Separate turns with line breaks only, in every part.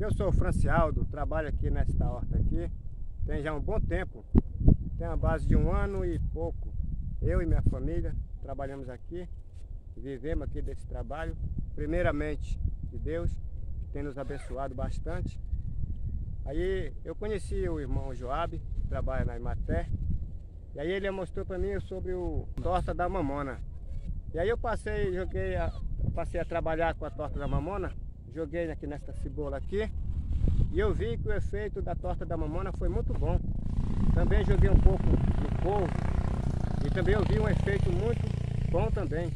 Eu sou o Francialdo, trabalho aqui nesta horta aqui, tem já um bom tempo, tem a base de um ano e pouco. Eu e minha família trabalhamos aqui, vivemos aqui desse trabalho, primeiramente de Deus, que tem nos abençoado bastante. Aí eu conheci o irmão Joab, que trabalha na Imaté, e aí ele mostrou para mim sobre o torta da mamona. E aí eu passei, joguei, a, passei a trabalhar com a torta da mamona, joguei aqui nesta cebola aqui, e eu vi que o efeito da torta da mamona foi muito bom. Também joguei um pouco no polvo, e também eu vi um efeito muito bom também.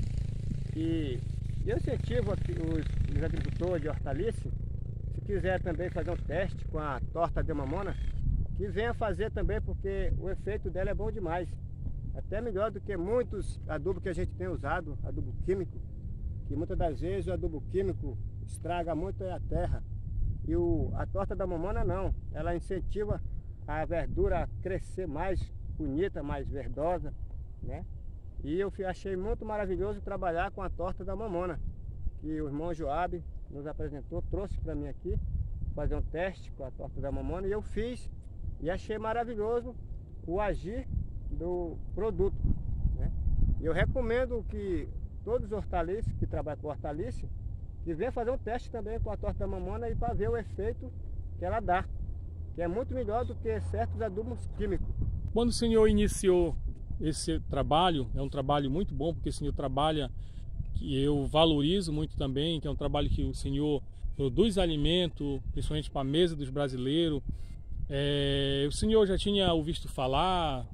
E eu incentivo aqui os, os agricultores de hortaliça, se quiser também fazer um teste com a torta de mamona, que venha fazer também, porque o efeito dela é bom demais. Até melhor do que muitos adubos que a gente tem usado, adubo químico, que muitas das vezes o adubo químico estraga muito a terra. E o, a torta da mamona não, ela incentiva a verdura a crescer mais bonita, mais verdosa, né? E eu achei muito maravilhoso trabalhar com a torta da mamona, que o irmão Joab nos apresentou, trouxe para mim aqui, fazer um teste com a torta da mamona, e eu fiz, e achei maravilhoso o agir do produto. Né? Eu recomendo que todos os hortaliças que trabalham com hortaliça, que venham fazer um teste também com a torta da mamona e para ver o efeito que ela dá, que é muito melhor do que certos adubos químicos.
Quando o senhor iniciou esse trabalho, é um trabalho muito bom, porque o senhor trabalha, que eu valorizo muito também, que é um trabalho que o senhor produz alimento, principalmente para a mesa dos brasileiros, é, o senhor já tinha ouvido falar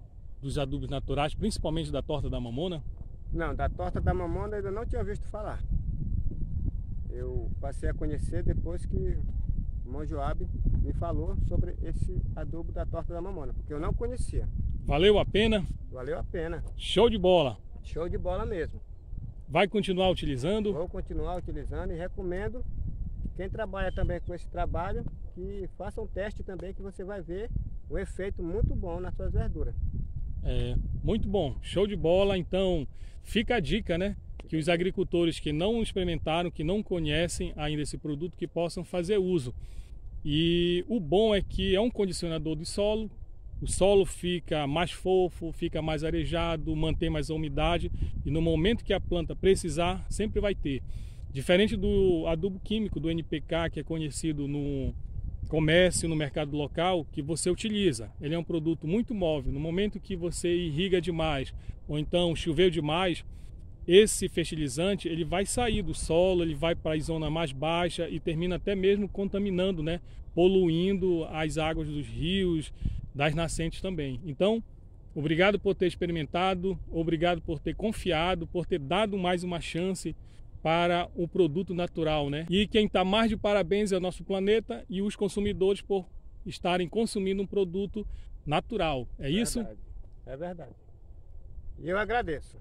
dos adubos naturais, principalmente da torta da mamona?
Não, da torta da mamona ainda não tinha visto falar. Eu passei a conhecer depois que o Monjoab me falou sobre esse adubo da torta da mamona, porque eu não conhecia.
Valeu a pena?
Valeu a pena.
Show de bola.
Show de bola mesmo.
Vai continuar utilizando?
Vou continuar utilizando e recomendo quem trabalha também com esse trabalho que faça um teste também que você vai ver um efeito muito bom nas suas verduras.
É, muito bom, show de bola. Então, fica a dica, né? Que os agricultores que não experimentaram, que não conhecem ainda esse produto, que possam fazer uso. E o bom é que é um condicionador de solo, o solo fica mais fofo, fica mais arejado, mantém mais a umidade e no momento que a planta precisar, sempre vai ter. Diferente do adubo químico do NPK, que é conhecido no comércio, no mercado local, que você utiliza. Ele é um produto muito móvel. No momento que você irriga demais ou então choveu demais, esse fertilizante ele vai sair do solo, ele vai para a zona mais baixa e termina até mesmo contaminando, né? poluindo as águas dos rios, das nascentes também. Então, obrigado por ter experimentado, obrigado por ter confiado, por ter dado mais uma chance para o produto natural, né? E quem está mais de parabéns é o nosso planeta e os consumidores por estarem consumindo um produto natural. É,
é
isso?
Verdade. É verdade. E eu agradeço.